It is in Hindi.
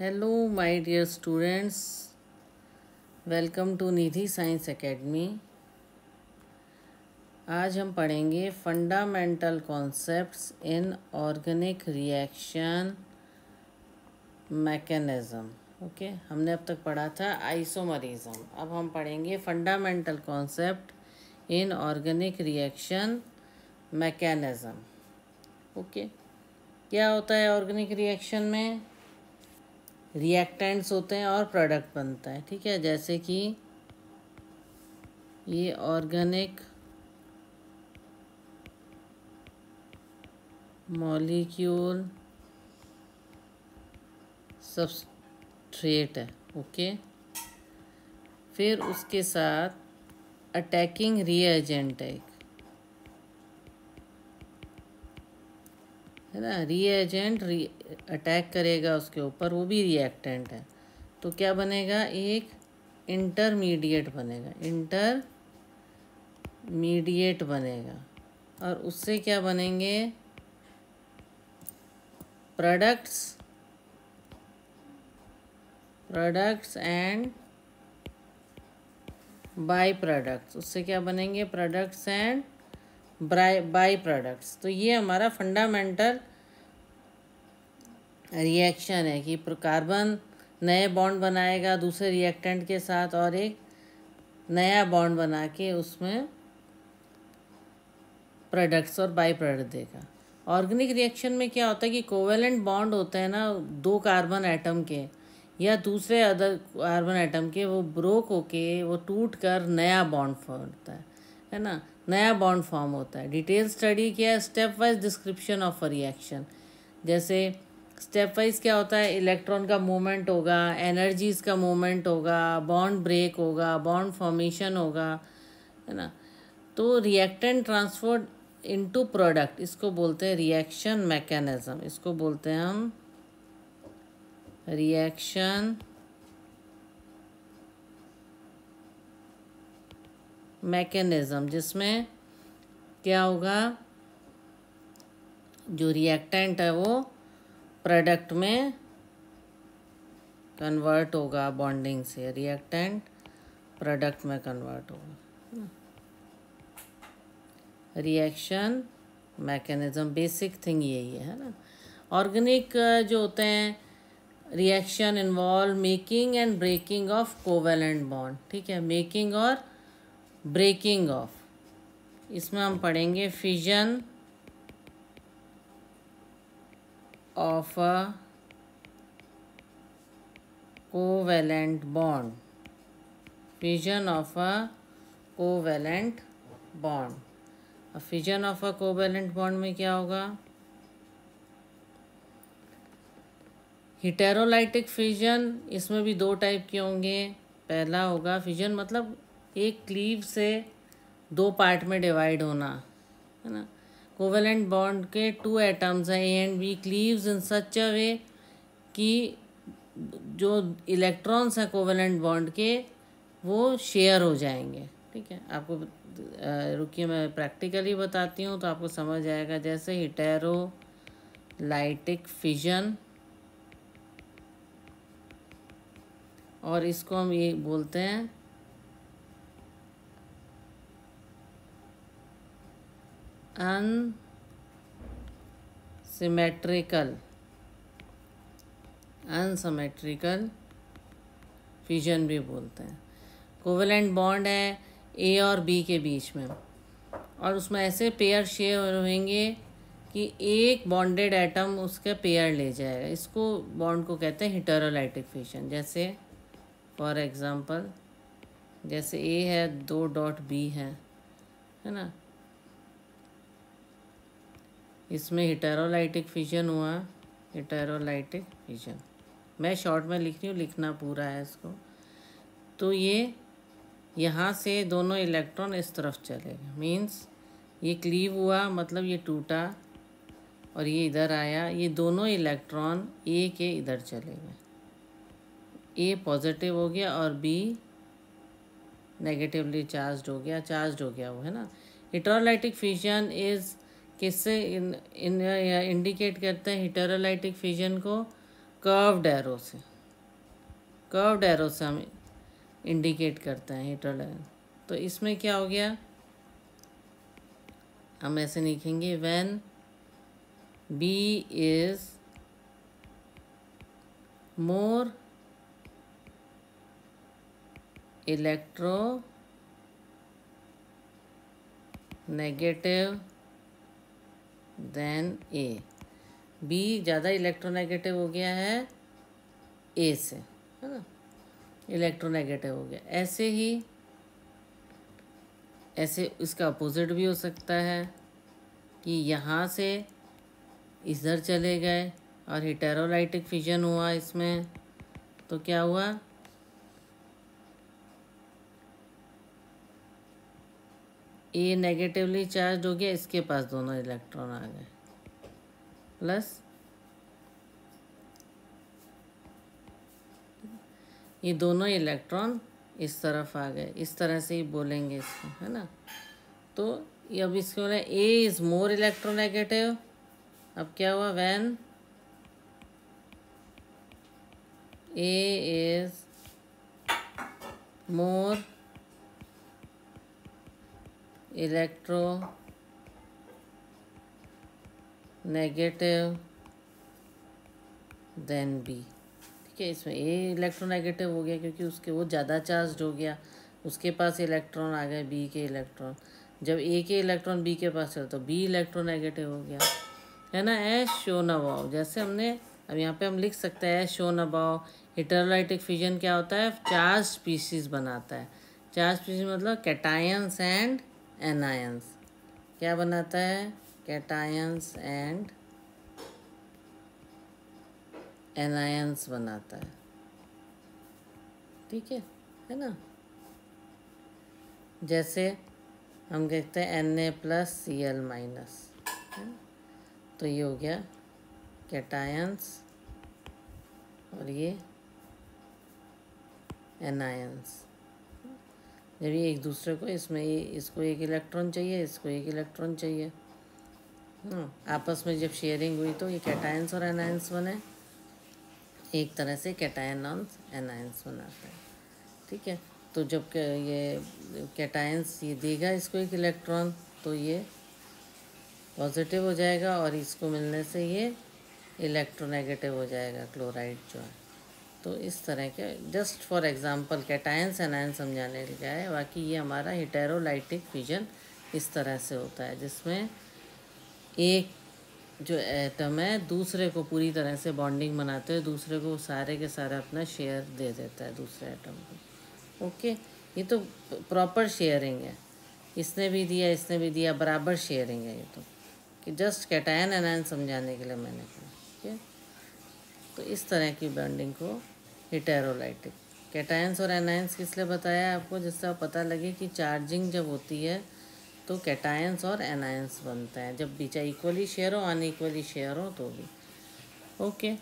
Hello my dear students welcome to Nidhi science academy आज हम पढ़ेंगे fundamental concepts in organic reaction mechanism okay हमने अब तक पढ़ा था आइसोमरिज्म अब हम पढ़ेंगे fundamental concept in organic reaction mechanism okay क्या होता है ऑर्गेनिक रिएक्शन में? रिएक्टेंट्स होते हैं और प्रोडक्ट बनता है, ठीक है? जैसे कि ये ऑर्गेनिक मॉलिक्यूल सबस्ट्रेट है ओके फिर उसके साथ अटैकिंग रिएजेंट है है ना? रिएजेंट री अटैक करेगा उसके ऊपर, वो भी रिएक्टेंट है। तो क्या बनेगा? एक इंटरमीडिएट बनेगा। इंटर मीडिएट बनेगा। और उससे क्या बनेंगे? Products products and by products उससे क्या बनेंगे? प्रोडक्ट्स एंड बाई प्रोडक्ट्स तो ये हमारा फंडामेंटल रिएक्शन है कि कार्बन नए बॉन्ड बनाएगा दूसरे रिएक्टेंट के साथ और एक नया बॉन्ड बना के उसमें प्रोडक्ट्स और बाई प्रोडक्ट देगा। ऑर्गेनिक रिएक्शन में क्या होता है कि कोवेलेंट बॉन्ड होते हैं ना दो कार्बन एटम के या दूसरे अदर कार्बन एटम के, वो ब्रोक होके, वो टूट कर नया बॉन्ड फॉर्मता है है ना? नया बॉन्ड फॉर्म होता है। डिटेल स्टडी किया stepwise description of a reaction जैसे स्टेप वाइज क्या होता है? इलेक्ट्रॉन का मूवमेंट होगा, एनर्जीज का मूवमेंट होगा, बॉन्ड ब्रेक होगा, बॉन्ड फॉर्मेशन होगा, है ना? तो रिएक्टेंट ट्रांसफ़र इनटू प्रोडक्ट इसको बोलते हैं रिएक्शन मैकेनिज्म इसको बोलते हैं हम रिएक्शन मैकेनिज्म जिसमें क्या होगा? जो रिएक्टेंट है वो प्रोडक्ट में कन्वर्ट होगा बॉन्डिंग से रिएक्टेंट प्रोडक्ट में कन्वर्ट होगा। रिएक्शन मैकेनिज्म बेसिक थिंग यही है ना? ऑर्गेनिक जो होते हैं reaction involve making and breaking of covalent bond ठीक है? मेकिंग और ब्रेकिंग ऑफ़ इसमें हम पढ़ेंगे fission of a covalent bond fission of a covalent bond अब fission of a covalent bond में क्या होगा? हिटेरोलाइटिक फिजन इसमें भी दो टाइप के होंगे। पहला होगा फिजन मतलब एक क्लीव से दो पार्ट में डिवाइड होना, है ना? कोवेलेंट बॉन्ड के टू एटम्स हैं A and B cleaves in such a way कि जो इलेक्ट्रॉन्स हैं कोवेलेंट बॉन्ड के, वो शेयर हो जाएँगे। ठीक है? आपको रुकिए, मैं प्रैक्टिकली बताती हूँ तो आपको समझ आएगा। जैसे हिटेरो लाइटिक फिजन और इसको हम ये बोलते हैं अनसिमेट्रिकल अनसमेट्रिकल फिजन भी बोलते हैं। कोवेलेंट बॉन्ड है ए और बी के बीच में। और उसमें ऐसे पेयर शेयर होंगे कि एक बॉन्डेड एटम उसका पेयर ले जाएगा। इसको बॉन्ड को कहते हैं हिटरोलाइटिक फिशन जैसे फॉर एग्ज़ाम्पल जैसे ए है, दो डॉट बी है है ना? इसमें हिटेरोलाइटिक फिजन हुआ हिटेरोलाइटिक फिजन मैं शॉर्ट में लिख रही हूँ, लिखना पूरा है इसको। तो ये, यहाँ से दोनों इलेक्ट्रॉन इस तरफ़ चले गए। मीन्स ये क्लीव हुआ मतलब ये टूटा और ये इधर आया। ये दोनों इलेक्ट्रॉन ए के इधर चले गए। ए पॉजिटिव हो गया और बी नेगेटिवली चार्ज हो गया। चार्ज हो गया वो, है ना? हिटरोलाइटिक फिजन इज़ किससे इन, इन इंडिकेट करते हैं हिटेरोलाइटिक फिजन को? कर्व्ड एरो से। कर्व्ड एरो से हम इंडिकेट करते हैं हीटर तो इसमें क्या हो गया? हम ऐसे लिखेंगे when B is more electronegative than A B ज़्यादा इलेक्ट्रोनेगेटिव हो गया है ए से, है ना? इलेक्ट्रोनेगेटिव हो गया। ऐसे ही, ऐसे इसका अपोजिट भी हो सकता है कि यहाँ से इधर चले गए और हिटेरोलाइटिक फिजन हुआ इसमें। तो क्या हुआ? ए नेगेटिवली चार्ज हो गया, इसके पास दोनों इलेक्ट्रॉन आ गए। प्लस ये दोनों इलेक्ट्रॉन इस तरफ़ आ गए। इस तरह से ही बोलेंगे इसको, है ना? तो ये अब इसके बोले ए इज़ मोर इलेक्ट्रोनेगेटिव अब क्या हुआ? When A is more electronegative than B ठीक है, इसमें ए इलेक्ट्रोनेगेटिव हो गया क्योंकि उसके वो ज़्यादा चार्ज हो गया। उसके पास इलेक्ट्रॉन आ गए बी के इलेक्ट्रॉन जब ए के इलेक्ट्रॉन बी के पास चले तो बी इलेक्ट्रोनेगेटिव हो गया। है ना? एस शो नबाव जैसे हमने, अब यहाँ पे हम लिख सकते हैं as shown above heterolytic fission क्या होता है? चार्ज स्पीसीज बनाता है। चार्ज स्पीसीज मतलब कैटायंस एंड एनायंस क्या बनाता है? कैटायंस एंड एनायंस बनाता है। ठीक है? है ना? जैसे हम देखते हैं N A plus C L minus तो ये हो गया कैटायंस और ये एनायंस जब ये एक दूसरे को इसमें ये, इसको एक इलेक्ट्रॉन चाहिए, इसको एक इलेक्ट्रॉन चाहिए। हाँ आपस में जब शेयरिंग हुई तो ये कैटायंस और एनायंस बने। एक तरह से कैटायन एनायंस बनाते हैं। ठीक है? तो जब ये कैटायंस ये देगा इसको एक इलेक्ट्रॉन तो ये पॉजिटिव हो जाएगा और इसको मिलने से ये इलेक्ट्रोनेगेटिव हो जाएगा क्लोराइड जो है। तो इस तरह के just for example cations anion समझाने लिया है बाकी ये हमारा हिटेरोलाइटिक फिजन इस तरह से होता है, जिसमें एक जो एटम है, दूसरे को पूरी तरह से बॉन्डिंग बनाते हुए दूसरे को सारे के सारे अपना शेयर दे देता है दूसरे एटम को। ओके ये तो प्रॉपर शेयरिंग है। इसने भी दिया, इसने भी दिया, बराबर शेयरिंग है ये तो। कि जस्ट कैटायन एनायन समझाने के लिए मैंने कहा। ठीक है तो इस तरह की बॉन्डिंग को हिटेरोलाइटिक कैटायंस और एनायंस किस लिए बताया आपको? जिससे पता लगे कि चार्जिंग जब होती है तो कैटायंस और एनायंस बनते हैं। जब बीचा इक्वली शेयर हो अनइक्वली शेयर हो तो भी। ओके